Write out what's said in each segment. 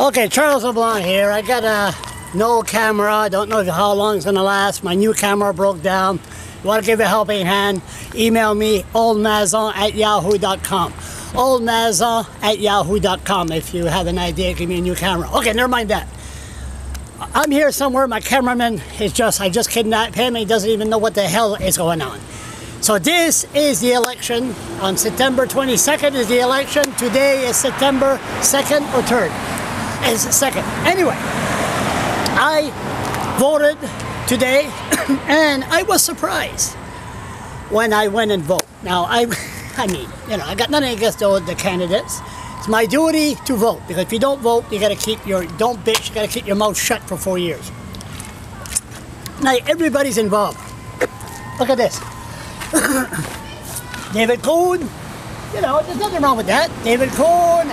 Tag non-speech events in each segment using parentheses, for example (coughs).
Okay, Charles LeBlanc here. I got a no camera. I don't know how long it's gonna last. My new camera broke down. You want to give a helping hand? Email me oldmaison at yahoo.com. Oldmaison at yahoo.com. If you have an idea, give me a new camera. Okay, never mind that. I'm here somewhere. My cameraman is just, I just kidnapped him. He doesn't even know what the hell is going on. So this is the election. On September 22nd is the election. Today is September 2nd or 3rd is second. Anyway, I voted today (coughs) and I was surprised when I went and vote. Now, I, (laughs) I mean, you know, I got nothing against the, the candidates. It's my duty to vote because if you don't vote, you got to keep your, don't bitch, you got to keep your mouth shut for four years. Now, everybody's involved. Look at this. (coughs) David Coon, you know, there's nothing wrong with that. David Coon,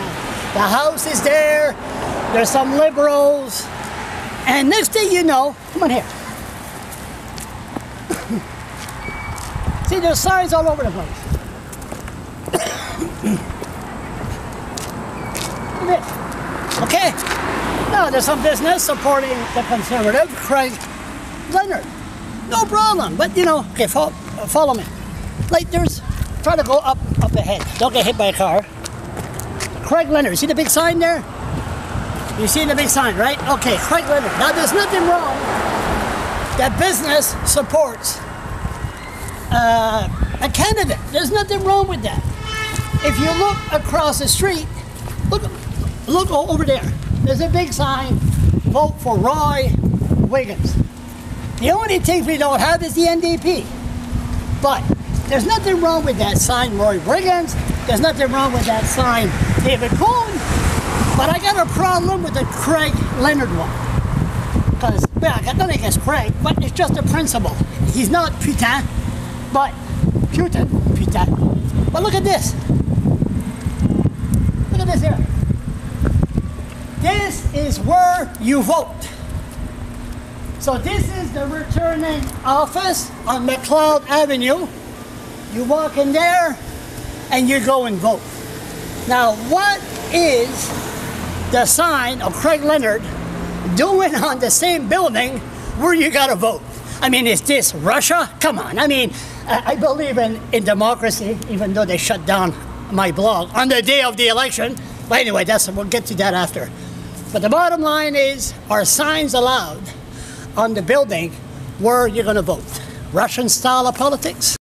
the House is there, there's some liberals. And next thing you know, come on here. (coughs) See, there's signs all over the place. (coughs) okay. Now, there's some business supporting the conservative, Craig Leonard. No problem. But, you know, okay, follow, follow me. Like, there's, try to go up, up ahead. Don't get hit by a car. Craig Leonard, see the big sign there? You see the big sign, right? Okay, Craig Leonard. Now, there's nothing wrong that business supports uh, a candidate. There's nothing wrong with that. If you look across the street, look, look over there. There's a big sign, vote for Roy Wiggins. The only thing we don't have is the NDP. But there's nothing wrong with that sign, Roy Wiggins. There's nothing wrong with that sign, David Coon. But I got a problem with the Craig Leonard one. Because, well, I got nothing against Craig, but it's just a principle. He's not Putin, but Putin, Putin. But look at this. Look at this here. This is where you vote. So this is the returning office on McLeod Avenue. You walk in there and you go and vote. Now what is the sign of Craig Leonard doing on the same building where you got to vote. I mean, is this Russia? Come on. I mean, I believe in, in democracy, even though they shut down my blog on the day of the election. But anyway, that's we'll get to that after. But the bottom line is, are signs allowed on the building where you're going to vote? Russian style of politics?